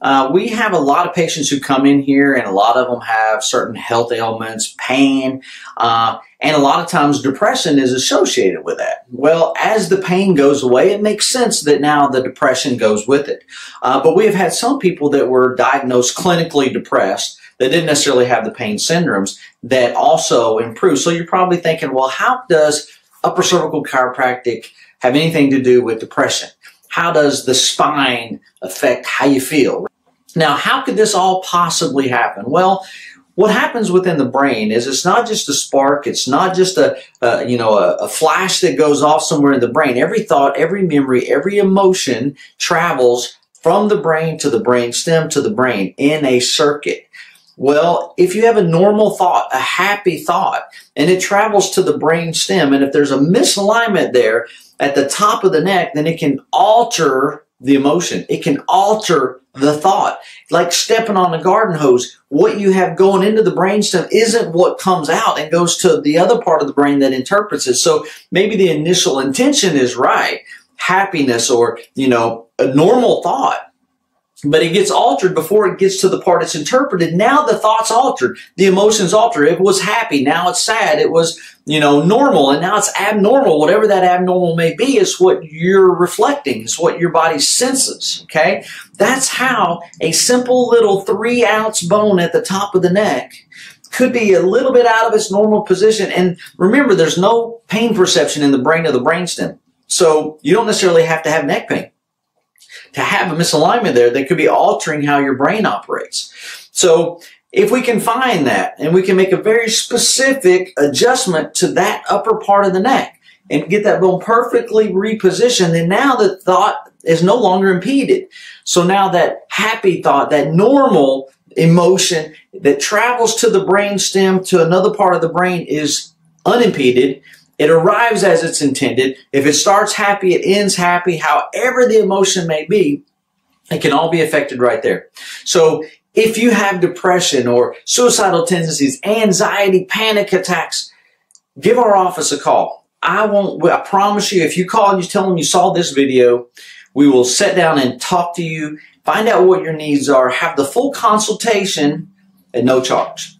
uh, we have a lot of patients who come in here, and a lot of them have certain health ailments, pain, uh, and a lot of times depression is associated with that. Well, as the pain goes away, it makes sense that now the depression goes with it. Uh, but we have had some people that were diagnosed clinically depressed that didn't necessarily have the pain syndromes that also improve. So you're probably thinking, well, how does upper cervical chiropractic have anything to do with depression? How does the spine affect how you feel? Now, how could this all possibly happen? Well, what happens within the brain is it's not just a spark, it's not just a, a you know a, a, flash that goes off somewhere in the brain. Every thought, every memory, every emotion travels from the brain to the brain stem to the brain in a circuit. Well, if you have a normal thought, a happy thought, and it travels to the brain stem, and if there's a misalignment there, at the top of the neck, then it can alter the emotion. It can alter the thought. Like stepping on a garden hose, what you have going into the brainstem isn't what comes out and goes to the other part of the brain that interprets it. So maybe the initial intention is right. Happiness or, you know, a normal thought but it gets altered before it gets to the part it's interpreted. Now the thought's altered. The emotion's altered. It was happy. Now it's sad. It was, you know, normal and now it's abnormal. Whatever that abnormal may be is what you're reflecting. It's what your body senses. Okay. That's how a simple little three ounce bone at the top of the neck could be a little bit out of its normal position. And remember, there's no pain perception in the brain of the brainstem. So you don't necessarily have to have neck pain to have a misalignment there that could be altering how your brain operates. So if we can find that and we can make a very specific adjustment to that upper part of the neck and get that bone perfectly repositioned, then now the thought is no longer impeded. So now that happy thought, that normal emotion that travels to the brain stem to another part of the brain is unimpeded it arrives as it's intended. If it starts happy, it ends happy. However the emotion may be, it can all be affected right there. So if you have depression or suicidal tendencies, anxiety, panic attacks, give our office a call. I won't, I promise you, if you call and you tell them you saw this video, we will sit down and talk to you, find out what your needs are, have the full consultation at no charge.